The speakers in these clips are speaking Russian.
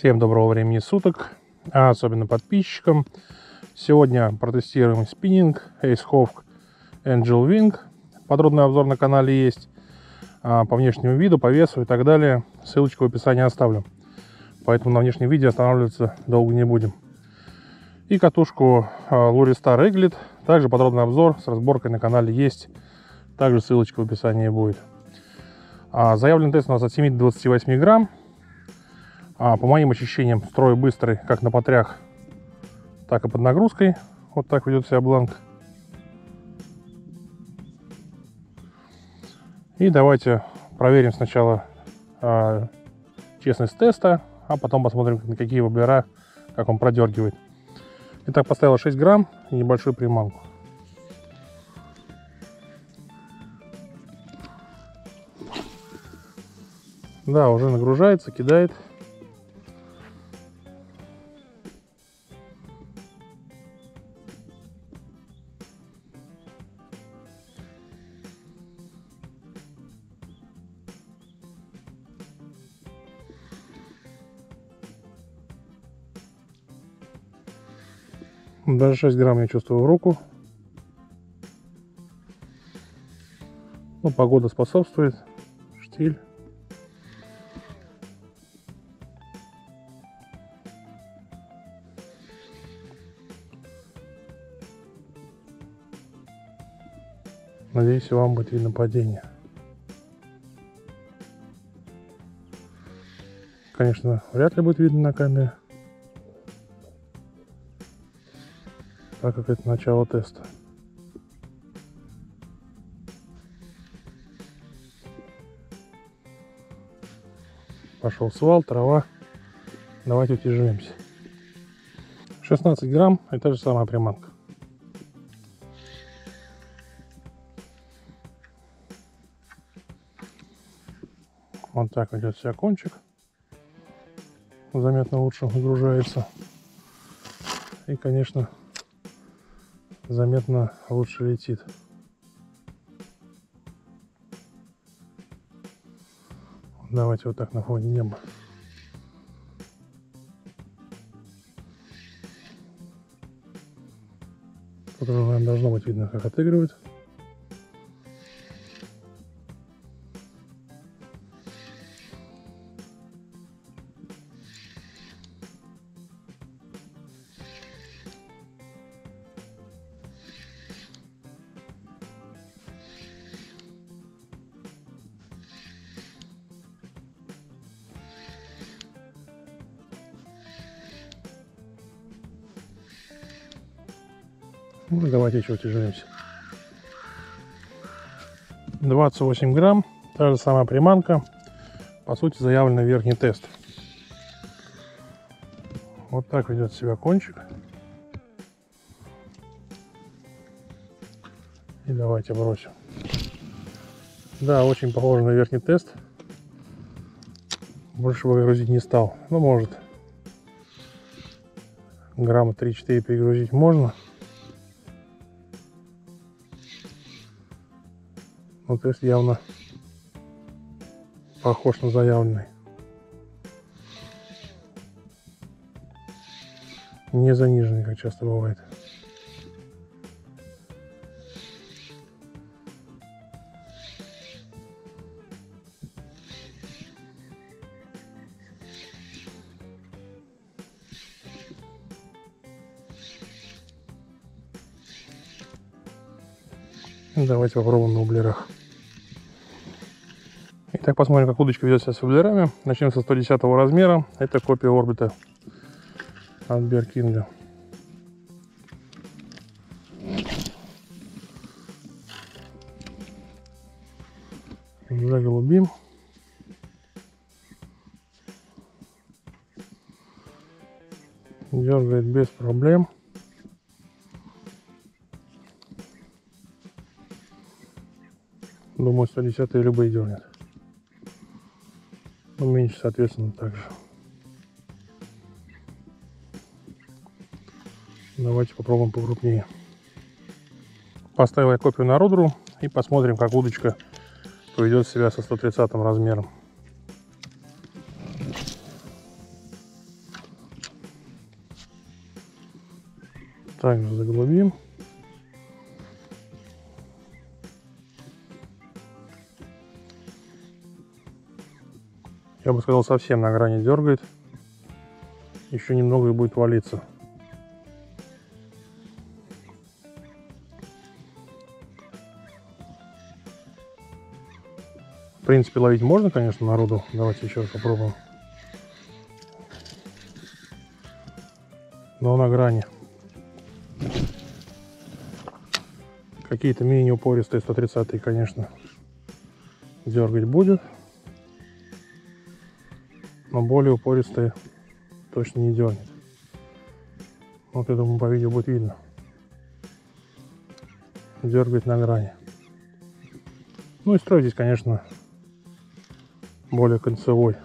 Всем доброго времени суток, а особенно подписчикам. Сегодня протестируем спиннинг Ace Hawk Angel Wing. Подробный обзор на канале есть а, по внешнему виду, по весу и так далее. Ссылочку в описании оставлю. Поэтому на внешнем видео останавливаться долго не будем. И катушку Luri Star Eglet. Также подробный обзор с разборкой на канале есть. Также ссылочка в описании будет. А, заявленный тест у нас от 7 до 28 грамм. А, по моим ощущениям, строй быстрый, как на потрях, так и под нагрузкой. Вот так ведет себя бланк. И давайте проверим сначала э, честность теста, а потом посмотрим, на какие воблера, как он продергивает. Итак, поставил 6 грамм и небольшую приманку. Да, уже нагружается, кидает. Даже 6 грамм я чувствую в руку. Ну, погода способствует. Штиль. Надеюсь, вам будет видно падение. Конечно, вряд ли будет видно на камере. Так как это начало теста. Пошел свал, трава. Давайте утяжелимся. 16 грамм та же самая приманка. Вот так идет вся кончик. Заметно лучше выгружается. И, конечно, заметно лучше летит. Давайте вот так на фоне неба. Тут уже должно быть видно, как отыгрывает. Ну, давайте еще утяжелимся. 28 грамм, та же самая приманка. По сути, заявленный верхний тест. Вот так ведет себя кончик. И давайте бросим. Да, очень похоже на верхний тест. Больше выгрузить не стал. Ну, может, грамма 3-4 перегрузить можно. Ну, тест явно похож на заявленный. Не заниженный, как часто бывает. Давайте попробуем на ублерах. Итак, посмотрим, как удочка ведет себя с воблерами. Начнем со 110 размера. Это копия орбита от Беркинга. Заголубим. Дергает без проблем. Думаю, 110 любые дернет. Ну, меньше, соответственно, также. Давайте попробуем покрупнее. Поставил я копию на рудру и посмотрим, как удочка поведет себя со 130 размером. Также заглубим. Я бы сказал, совсем на грани дергает. Еще немного и будет валиться. В принципе, ловить можно, конечно, народу. Давайте еще раз попробуем. Но на грани. Какие-то менее упористые 130 конечно, дергать будет. Но более упористые точно не дернет. Вот я думаю, по видео будет видно. Дергать на грани. Ну и строй здесь, конечно, более концевой,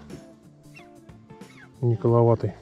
не коловатый.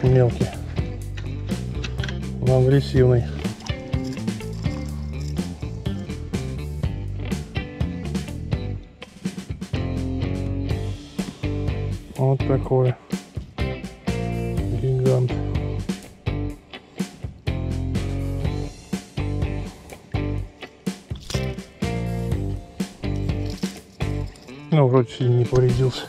Такой? Мелкий. Но агрессивный. Вот такой гигант. Ну, вроде не повредился.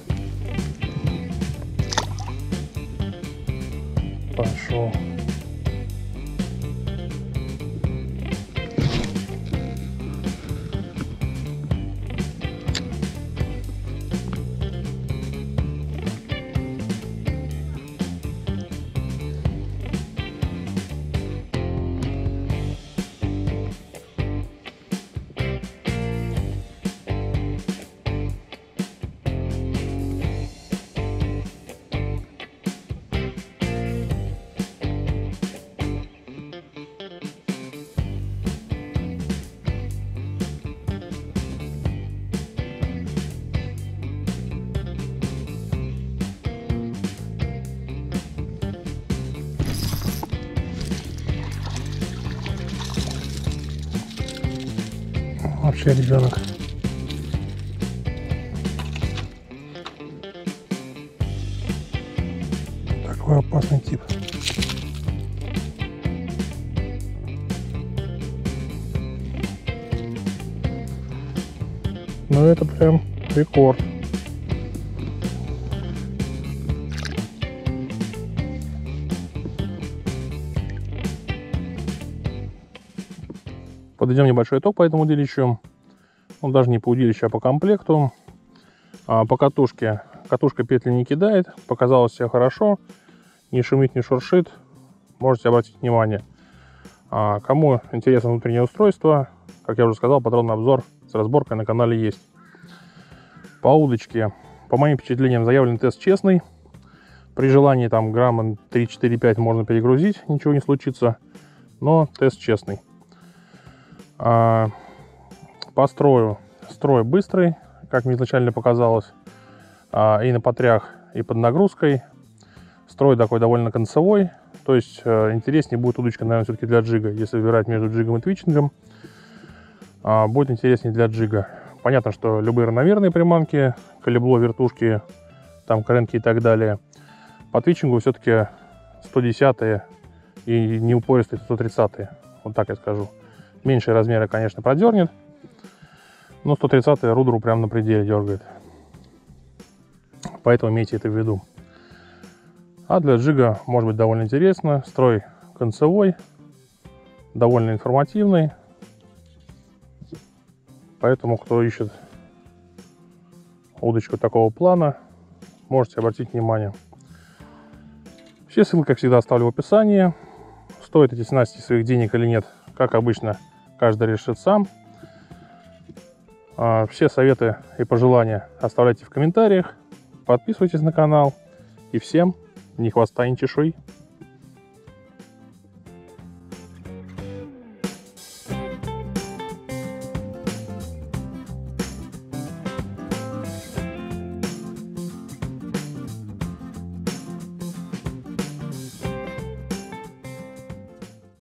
Вообще ребенок. Такой опасный тип. Ну это прям рекорд. Подведем небольшой итог по этому удилищу. Он даже не по удилищу, а по комплекту. А, по катушке. Катушка петли не кидает. Показалось все хорошо. Не шумит, не шуршит. Можете обратить внимание. А, кому интересно внутреннее устройство, как я уже сказал, патронный обзор с разборкой на канале есть. По удочке. По моим впечатлениям, заявлен тест честный. При желании там грамма 3-4-5 можно перегрузить, ничего не случится. Но тест честный. А, по строю. Строй быстрый, как мне изначально показалось. А, и на потрях, и под нагрузкой. Строй такой довольно концевой. То есть э, интереснее будет удочка, наверное, все-таки для джига. Если выбирать между джигом и твичингом, а, будет интереснее для джига. Понятно, что любые равномерные приманки, калибло, вертушки, там кренки и так далее. По твичингу все-таки 110 и неупористые 130 -е. Вот так я скажу. Меньшие размеры, конечно, продернет. Но 130 рудру прям на пределе дергает. Поэтому имейте это в виду. А для джига может быть довольно интересно. Строй концевой. довольно информативный. Поэтому, кто ищет удочку такого плана, можете обратить внимание. Все ссылки, как всегда, оставлю в описании. Стоит эти снасти своих денег или нет, как обычно, каждый решит сам. А, все советы и пожелания оставляйте в комментариях. Подписывайтесь на канал. И всем ни хвоста, ни чешуи.